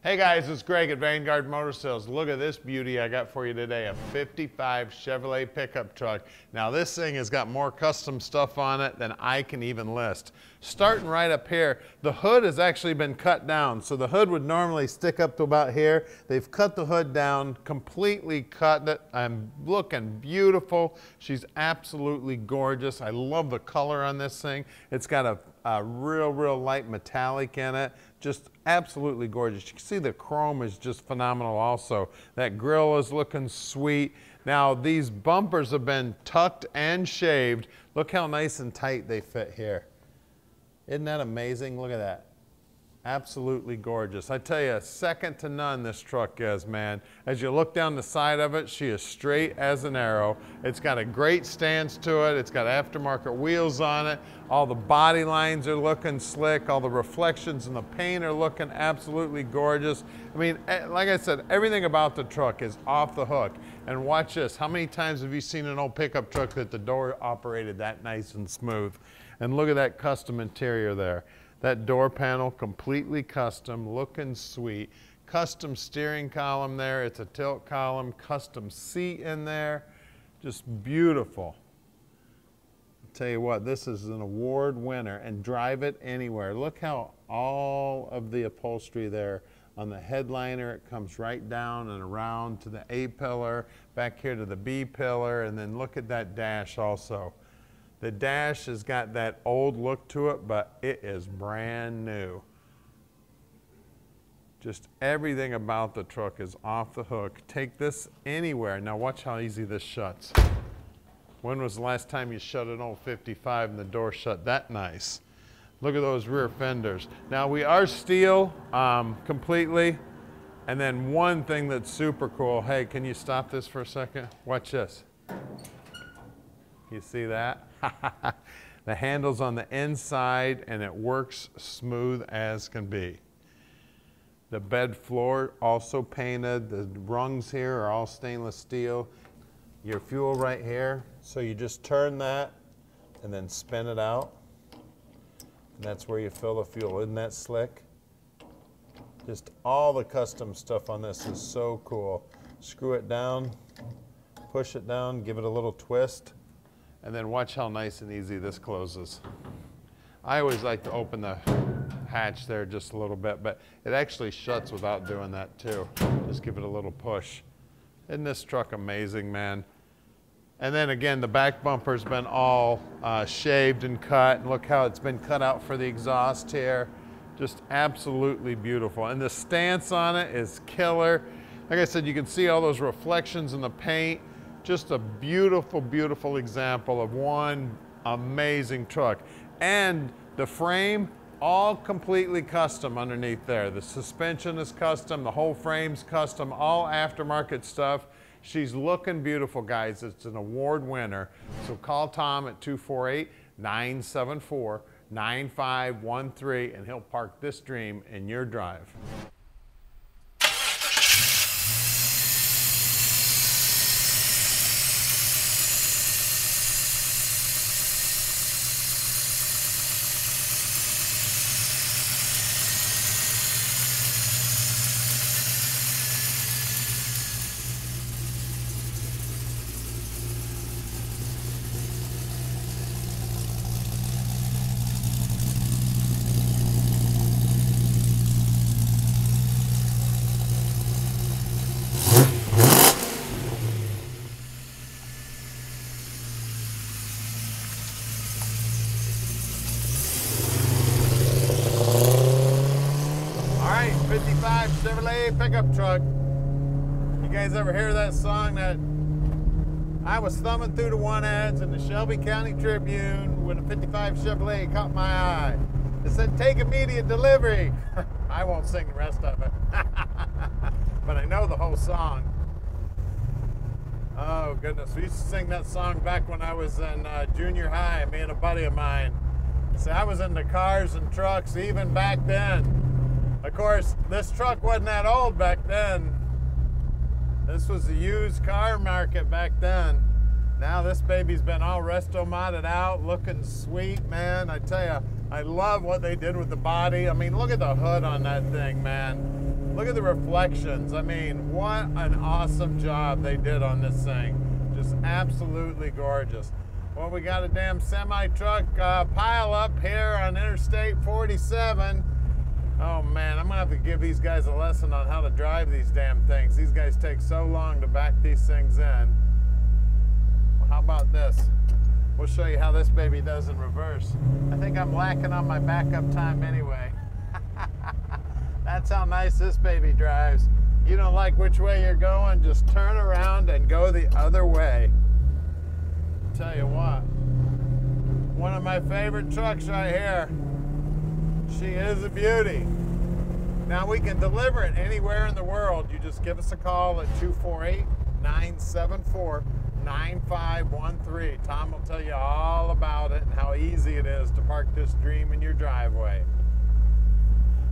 Hey guys, it's Greg at Vanguard Motor Sales. Look at this beauty I got for you today, a 55 Chevrolet pickup truck. Now this thing has got more custom stuff on it than I can even list. Starting right up here, the hood has actually been cut down. So the hood would normally stick up to about here. They've cut the hood down, completely cut it. I'm looking beautiful. She's absolutely gorgeous. I love the color on this thing. It's got a, real, real light metallic in it just absolutely gorgeous. You can see the chrome is just phenomenal also. That grill is looking sweet. Now these bumpers have been tucked and shaved. Look how nice and tight they fit here. Isn't that amazing? Look at that. Absolutely gorgeous. I tell you, second to none this truck is, man. As you look down the side of it, she is straight as an arrow. It's got a great stance to it. It's got aftermarket wheels on it. All the body lines are looking slick. All the reflections in the paint are looking absolutely gorgeous. I mean, eh, like I said, everything about the truck is off the hook. And watch this. How many times have you seen an old pickup truck that the door operated that nice and smooth? And look at that custom interior there. That door panel completely custom, looking sweet. Custom steering column there. It's a tilt column, custom seat in there. Just beautiful. I'll tell you what, this is an award winner and drive it anywhere. Look how all of the upholstery there on the headliner, it comes right down and around to the A pillar, back here to the B pillar, and then look at that dash also. The dash has got that old look to it, but it is brand new. Just everything about the truck is off the hook. Take this anywhere. Now watch how easy this shuts. When was the last time you shut an old 55 and the door shut that nice? Look at those rear fenders. Now we are steel um, completely. And then one thing that's super cool. Hey, can you stop this for a second? Watch this. You see that? the handle's on the inside and it works smooth as can be. The bed floor also painted. The rungs here are all stainless steel. Your fuel right here. So you just turn that and then spin it out. And that's where you fill the fuel. Isn't that slick? Just all the custom stuff on this is so cool. Screw it down, push it down, give it a little twist and then watch how nice and easy this closes. I always like to open the hatch there just a little bit, but it actually shuts without doing that too. Just give it a little push. Isn't this truck amazing, man? And then again, the back bumper's been all uh, shaved and cut. And look how it's been cut out for the exhaust here. Just absolutely beautiful. And the stance on it is killer. Like I said, you can see all those reflections in the paint. Just a beautiful, beautiful example of one amazing truck. And the frame, all completely custom underneath there. The suspension is custom, the whole frame's custom, all aftermarket stuff. She's looking beautiful, guys. It's an award winner. So call Tom at 248 974 9513 and he'll park this dream in your drive. Chevrolet pickup truck. You guys ever hear that song that I was thumbing through the one ads in the Shelby County Tribune when a 55 Chevrolet caught my eye. It said, take immediate delivery. I won't sing the rest of it. but I know the whole song. Oh goodness, we used to sing that song back when I was in uh, junior high, me and a buddy of mine. See, I was into cars and trucks even back then. Of course, this truck wasn't that old back then. This was the used car market back then. Now this baby's been all resto modded out, looking sweet, man. I tell you, I love what they did with the body. I mean, look at the hood on that thing, man. Look at the reflections. I mean, what an awesome job they did on this thing. Just absolutely gorgeous. Well, we got a damn semi truck uh, pile up here on Interstate 47. Oh man, I'm gonna have to give these guys a lesson on how to drive these damn things. These guys take so long to back these things in. Well, how about this? We'll show you how this baby does in reverse. I think I'm lacking on my backup time anyway. That's how nice this baby drives. You don't like which way you're going, just turn around and go the other way. Tell you what, one of my favorite trucks right here. She is a beauty. Now we can deliver it anywhere in the world. You just give us a call at 248 974 9513. Tom will tell you all about it and how easy it is to park this dream in your driveway.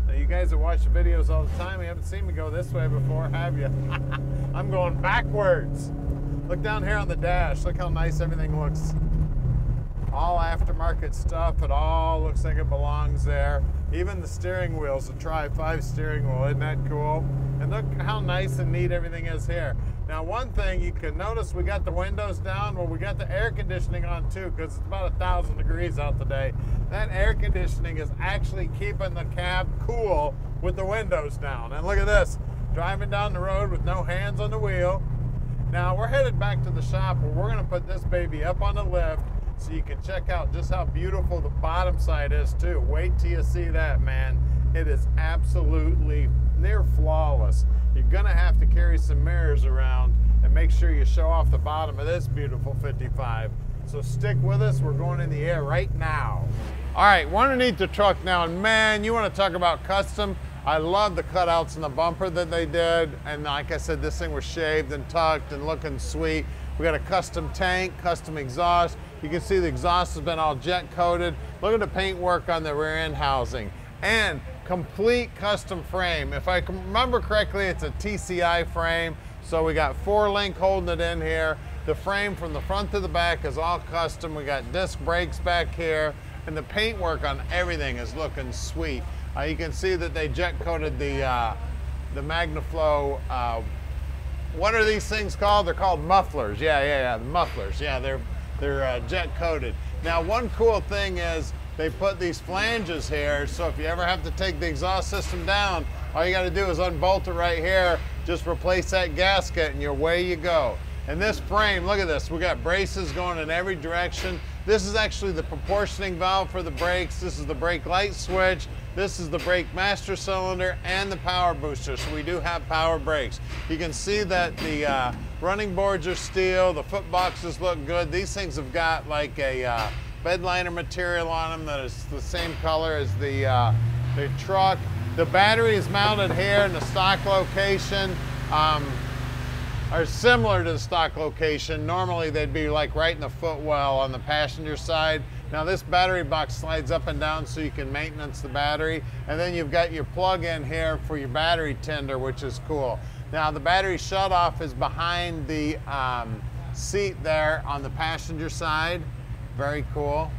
Now, you guys have watched the videos all the time, you haven't seen me go this way before, have you? I'm going backwards. Look down here on the dash. Look how nice everything looks. All aftermarket stuff. It all looks like it belongs there. Even the steering wheel's a Tri 5 steering wheel. Isn't that cool? And look how nice and neat everything is here. Now, one thing you can notice, we got the windows down. Well, we got the air conditioning on too, because it's about a thousand degrees out today. That air conditioning is actually keeping the cab cool with the windows down. And look at this, driving down the road with no hands on the wheel. Now, we're headed back to the shop where we're gonna put this baby up on the lift so you can check out just how beautiful the bottom side is too. Wait till you see that, man. It is absolutely near flawless. You're gonna have to carry some mirrors around and make sure you show off the bottom of this beautiful 55. So stick with us, we're going in the air right now. All right, underneath the truck now, and man, you wanna talk about custom? I love the cutouts in the bumper that they did, and like I said, this thing was shaved and tucked and looking sweet. We got a custom tank, custom exhaust. You can see the exhaust has been all jet coated. Look at the paint work on the rear end housing. And complete custom frame. If I remember correctly, it's a TCI frame. So we got four link holding it in here. The frame from the front to the back is all custom. We got disc brakes back here and the paint work on everything is looking sweet. Uh, you can see that they jet coated the, uh, the MagnaFlow, uh, what are these things called? They're called mufflers. Yeah, yeah, yeah, the mufflers. Yeah, they're, they're uh, jet coated. Now, one cool thing is they put these flanges here, so if you ever have to take the exhaust system down, all you gotta do is unbolt it right here, just replace that gasket and you're away you go. And this frame, look at this, we got braces going in every direction. This is actually the proportioning valve for the brakes. This is the brake light switch. This is the brake master cylinder and the power booster. So we do have power brakes. You can see that the uh, running boards are steel. The foot boxes look good. These things have got like a uh, bed liner material on them that is the same color as the, uh, the truck. The battery is mounted here in the stock location. Um, are similar to the stock location. Normally they'd be like right in the footwell on the passenger side. Now this battery box slides up and down so you can maintenance the battery. And then you've got your plug in here for your battery tender, which is cool. Now the battery shutoff is behind the um, seat there on the passenger side. Very cool.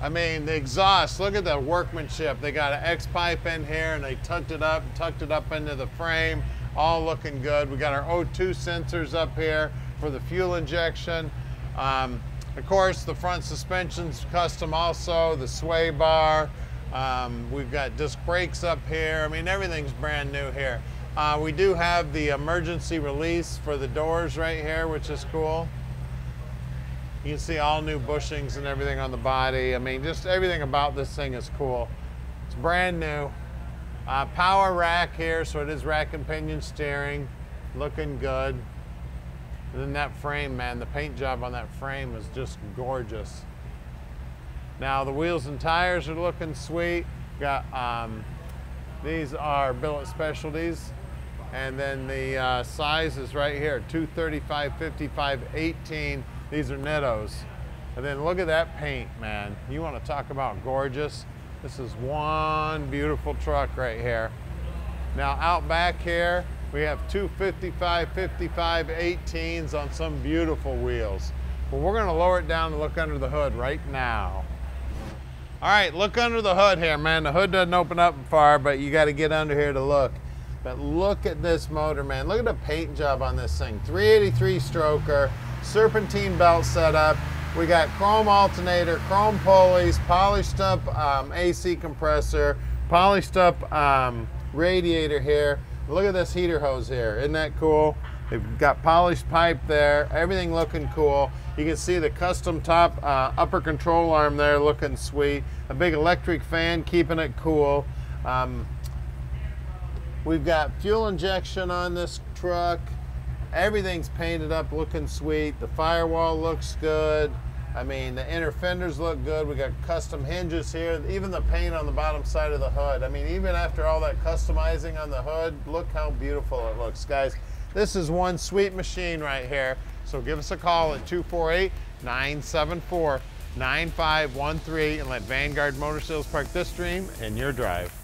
I mean, the exhaust, look at the workmanship. They got an X pipe in here and they tucked it up, tucked it up into the frame, all looking good. We got our O2 sensors up here for the fuel injection. Um, of course, the front suspension's custom also, the sway bar. Um, we've got disc brakes up here. I mean, everything's brand new here. Uh, we do have the emergency release for the doors right here, which is cool. You can see all new bushings and everything on the body. I mean, just everything about this thing is cool. It's brand new. Uh, power rack here, so it is rack and pinion steering. Looking good. And then that frame, man, the paint job on that frame is just gorgeous. Now the wheels and tires are looking sweet. Got um, these are billet specialties. And then the uh, size is right here, 235, 55, 18. These are Nittos. And then look at that paint, man. You want to talk about gorgeous. This is one beautiful truck right here. Now out back here, we have 255, 55, 55, 18s on some beautiful wheels. But we're gonna lower it down and look under the hood right now. All right, look under the hood here, man. The hood doesn't open up far, but you gotta get under here to look. But look at this motor, man. Look at the paint job on this thing. 383 stroker, serpentine belt setup. We got chrome alternator, chrome pulleys, polished up um, AC compressor, polished up um, radiator here. Look at this heater hose here. Isn't that cool? They've got polished pipe there. Everything looking cool. You can see the custom top uh, upper control arm there looking sweet. A big electric fan keeping it cool. Um, we've got fuel injection on this truck. Everything's painted up looking sweet. The firewall looks good. I mean, the inner fenders look good. We got custom hinges here. Even the paint on the bottom side of the hood. I mean, even after all that customizing on the hood, look how beautiful it looks, guys. This is one sweet machine right here. So give us a call at 248-974-9513 and let Vanguard Motor Sales park this dream in your drive.